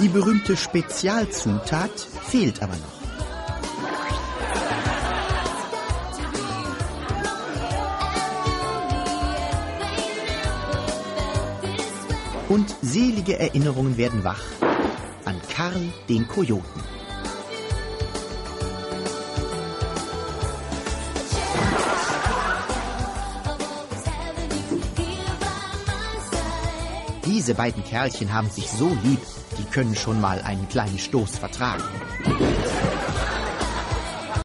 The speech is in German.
Die berühmte Spezialzutat fehlt aber noch. Und selige Erinnerungen werden wach an Karl den Kojoten. Diese beiden Kerlchen haben sich so lieb, die können schon mal einen kleinen Stoß vertragen.